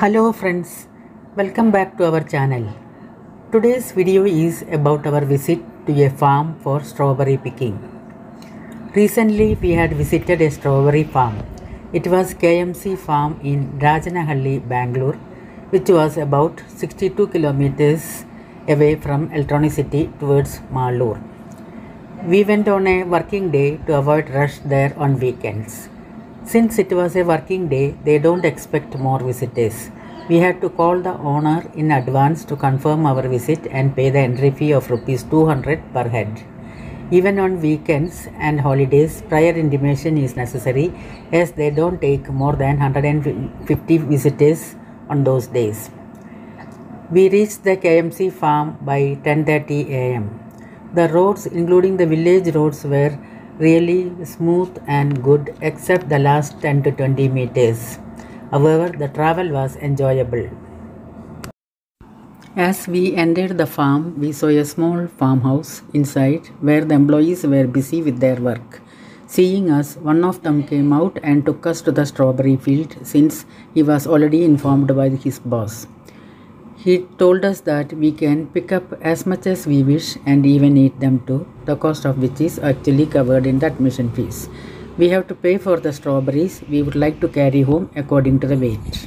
Hello friends, welcome back to our channel. Today's video is about our visit to a farm for strawberry picking. Recently we had visited a strawberry farm. It was KMC farm in Rajenahalli, Bangalore, which was about 62 kilometers away from Electronic City towards Malur. We went on a working day to avoid rush there on weekends. Since it was a working day, they don't expect more visitors. We had to call the owner in advance to confirm our visit and pay the entry fee of rupees 200 per head. Even on weekends and holidays, prior intimation is necessary as they don't take more than 150 visitors on those days. We reached the KMC farm by 10:30 a.m. The roads, including the village roads, were really smooth and good except the last 10 to 20 meters. However, the travel was enjoyable. As we entered the farm, we saw a small farmhouse inside where the employees were busy with their work. Seeing us, one of them came out and took us to the strawberry field since he was already informed by his boss. He told us that we can pick up as much as we wish and even eat them too, the cost of which is actually covered in the admission fees. We have to pay for the strawberries we would like to carry home according to the weight.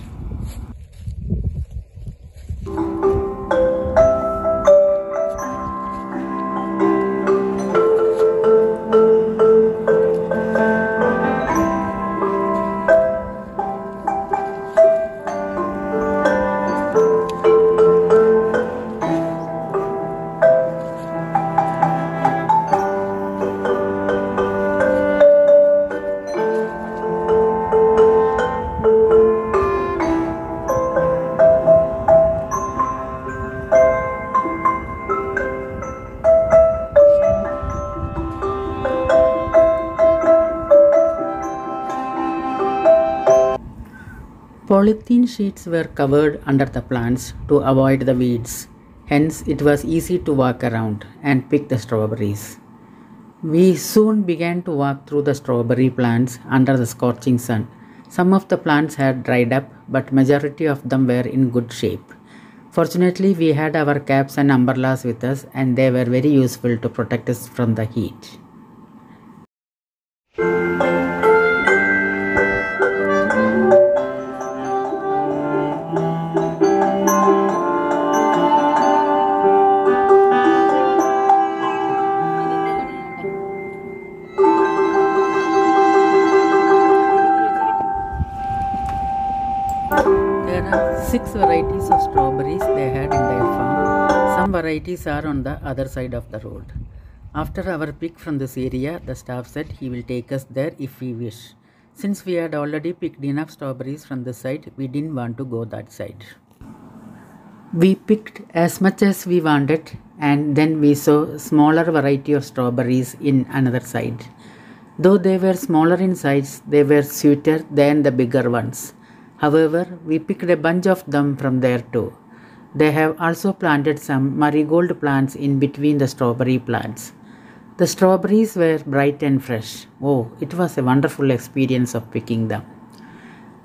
Polythene sheets were covered under the plants to avoid the weeds. Hence, it was easy to walk around and pick the strawberries. We soon began to walk through the strawberry plants under the scorching sun. Some of the plants had dried up, but majority of them were in good shape. Fortunately, we had our caps and umbrellas with us and they were very useful to protect us from the heat. Six varieties of strawberries they had in their farm. Some varieties are on the other side of the road. After our pick from this area, the staff said he will take us there if we wish. Since we had already picked enough strawberries from this side, we didn't want to go that side. We picked as much as we wanted and then we saw smaller variety of strawberries in another side. Though they were smaller in size, they were sweeter than the bigger ones. However, we picked a bunch of them from there too. They have also planted some marigold plants in between the strawberry plants. The strawberries were bright and fresh. Oh, it was a wonderful experience of picking them.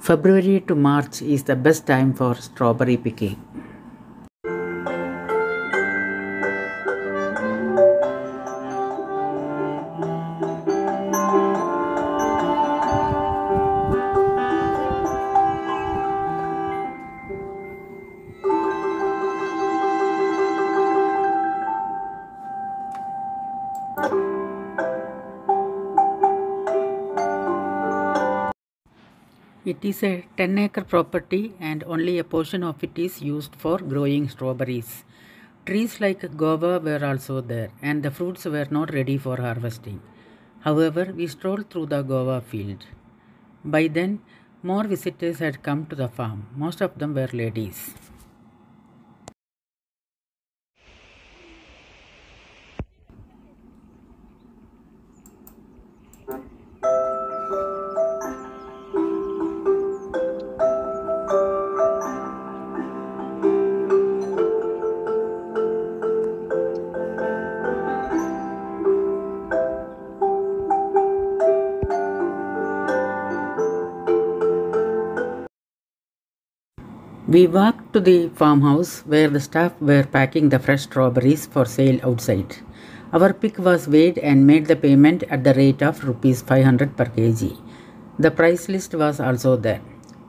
February to March is the best time for strawberry picking. It is a 10 acre property and only a portion of it is used for growing strawberries. Trees like guava were also there and the fruits were not ready for harvesting. However, we strolled through the guava field. By then, more visitors had come to the farm. Most of them were ladies. We walked to the farmhouse where the staff were packing the fresh strawberries for sale outside. Our pick was weighed and made the payment at the rate of rupees 500 per kg. The price list was also there.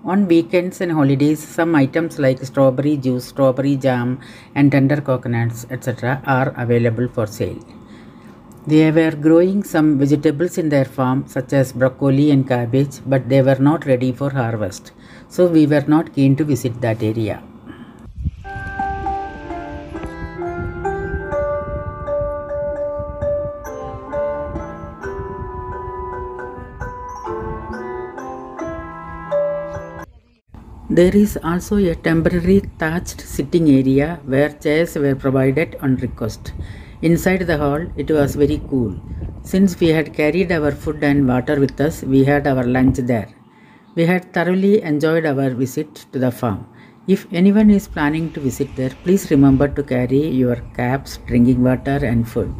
On weekends and holidays, some items like strawberry juice, strawberry jam, and tender coconuts, etc., are available for sale. They were growing some vegetables in their farm, such as broccoli and cabbage, but they were not ready for harvest, so we were not keen to visit that area. There is also a temporary thatched sitting area where chairs were provided on request. Inside the hall, it was very cool. Since we had carried our food and water with us, we had our lunch there. We had thoroughly enjoyed our visit to the farm. If anyone is planning to visit there, please remember to carry your caps, drinking water, and food.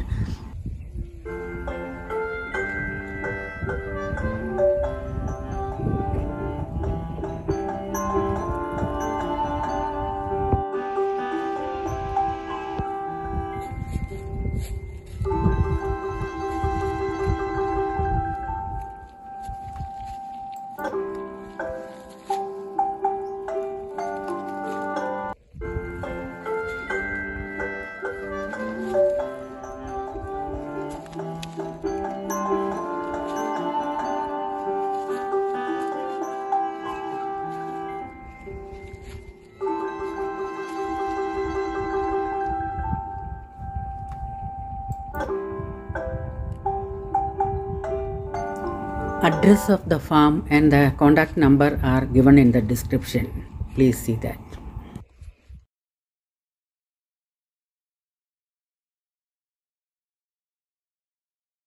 Address of the farm and the contact number are given in the description. Please see that.